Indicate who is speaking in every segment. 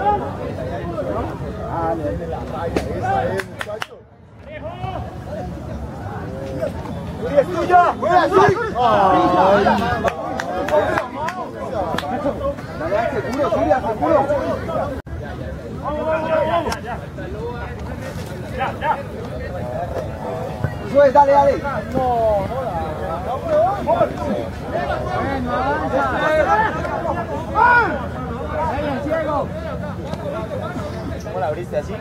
Speaker 1: Ah, le la raya, esa es, muchacho. ¡Es tuya! ¡Buena, Suri! Dale, seguro, Suri, seguro. Sube, dale, dale. No, no, Bueno, avanza. La abriste así?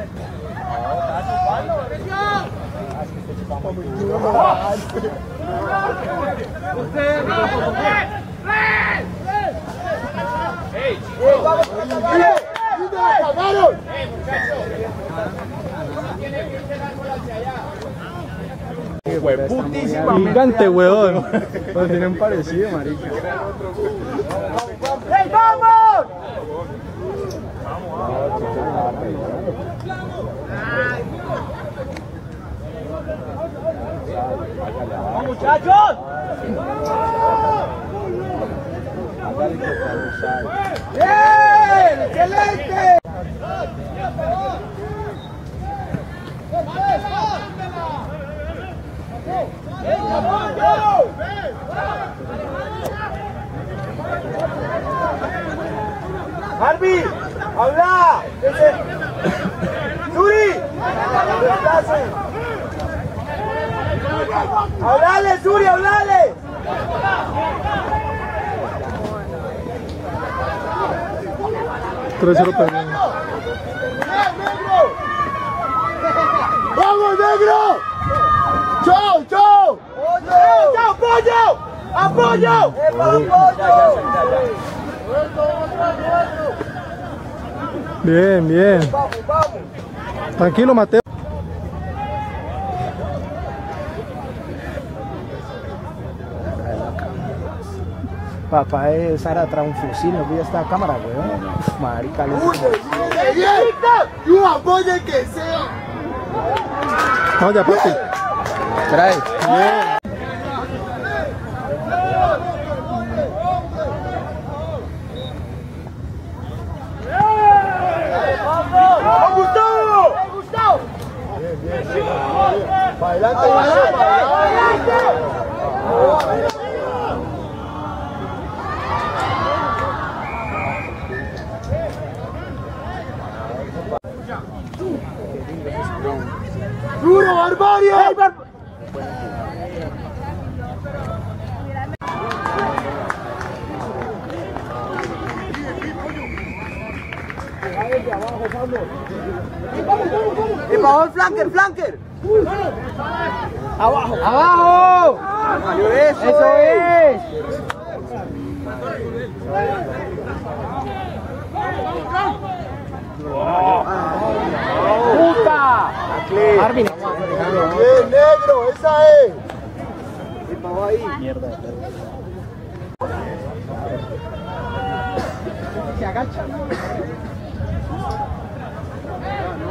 Speaker 1: No,
Speaker 2: Gigante, weón. Lo tienen parecido, marica.
Speaker 1: ¡Ey, vamos! Muchachos! ¡Bien! ¡Excelente! ¡Harvey! ¡Habla! ¡Suri! ¡Hablale, Suri, hablale!
Speaker 2: Tres perdido.
Speaker 1: ¡Vamos, negro! ¡Chau, chau! ¡Chau, apoyo! ¡Apoyo! ¡Apoyo!
Speaker 2: Bien, bien.
Speaker 1: Vamos, vamos.
Speaker 2: Tranquilo, Mateo.
Speaker 3: Papá es Sara trae un fusil, no vi esta cámara, weón. Marica.
Speaker 1: ¡Y un apoyo que sea!
Speaker 2: Vamos ya, papi.
Speaker 3: Trae.
Speaker 1: ¡Vamos, Gustavo! ¡Gustavo! ¡Para adelante, para adelante! ¡Y para el flanker, flanker! ¡Abajo! ¡Abajo! ¡Eso, Eso es! ¡Puta! Marvin. ¡Bien, negro! ¡Esa es! Y para ahí. Mierda. Se agacha.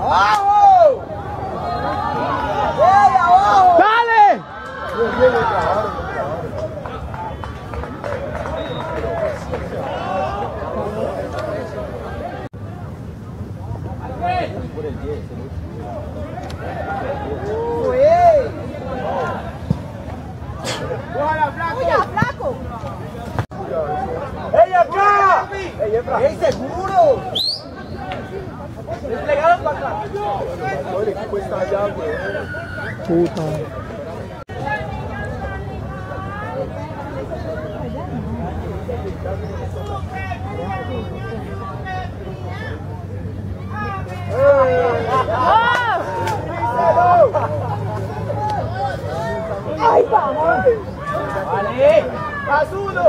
Speaker 1: ¡Abajo! por el 10.
Speaker 4: ¡Uy, flaco!
Speaker 1: ¡Ey, acá! ¡Ey, seguro! Desplegado para acá. Güey.
Speaker 3: Puta.
Speaker 4: Vamos!
Speaker 1: ¡Vale! ¡Más uno!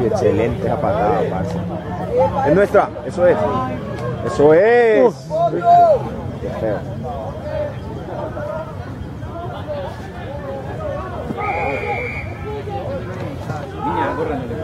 Speaker 3: Y excelente apagada, parce. Es nuestra, eso es. Eso es. Qué feo.
Speaker 2: Niña,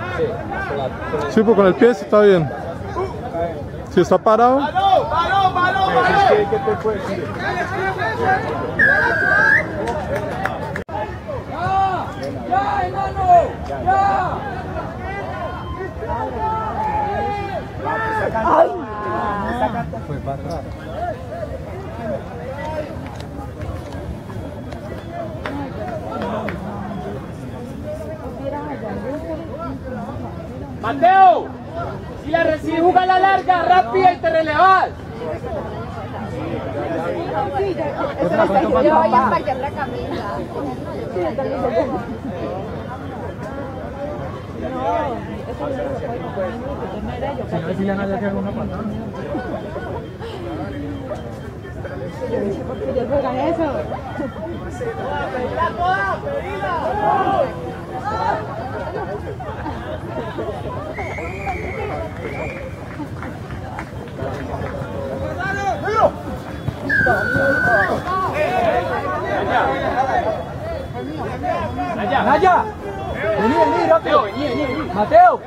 Speaker 5: Sí, pues con el pie sí está bien. Si está parado,
Speaker 1: ¡Balón! ¡Balón! ¡Balón! ¡Balón!
Speaker 2: ¿Qué te puede decir?
Speaker 1: ¡Ya, enano! ¡Ya!
Speaker 2: Fue para atrás.
Speaker 1: Mateo, si la recibes, juega la larga, rápida y te relevas.
Speaker 4: Yo
Speaker 2: Naya. Vení, vení, rápido. Vení, vení, vení. Mateo.